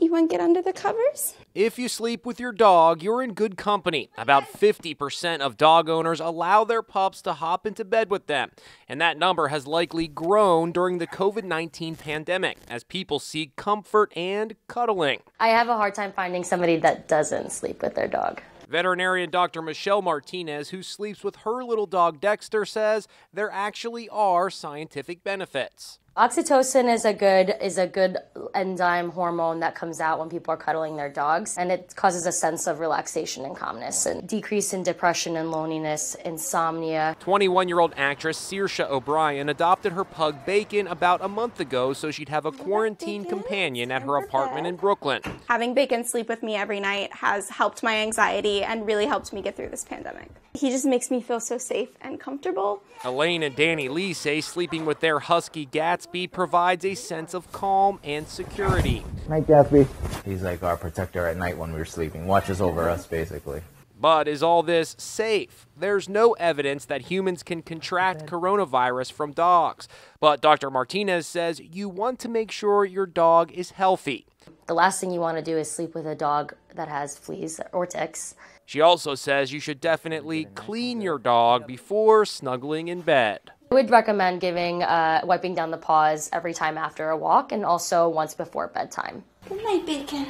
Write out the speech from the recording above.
You want to get under the covers? If you sleep with your dog, you're in good company. About 50% of dog owners allow their pups to hop into bed with them, and that number has likely grown during the COVID 19 pandemic as people seek comfort and cuddling. I have a hard time finding somebody that doesn't sleep with their dog. Veterinarian Dr. Michelle Martinez, who sleeps with her little dog Dexter, says there actually are scientific benefits. Oxytocin is a good is a good enzyme hormone that comes out when people are cuddling their dogs and it causes a sense of relaxation and calmness and decrease in depression and loneliness, insomnia. 21-year-old actress Saoirse O'Brien adopted her pug Bacon about a month ago so she'd have a quarantine companion at her apartment in Brooklyn. Having Bacon sleep with me every night has helped my anxiety and really helped me get through this pandemic. He just makes me feel so safe and comfortable. Elaine and Danny Lee say sleeping with their husky Gatsby provides a sense of calm and security. Night, Gatsby. He's like our protector at night when we're sleeping, watches over us basically. But is all this safe? There's no evidence that humans can contract coronavirus from dogs. But Dr. Martinez says you want to make sure your dog is healthy. The last thing you want to do is sleep with a dog that has fleas or ticks. She also says you should definitely clean your dog before snuggling in bed. I would recommend giving uh, wiping down the paws every time after a walk and also once before bedtime. Good night, Bacon.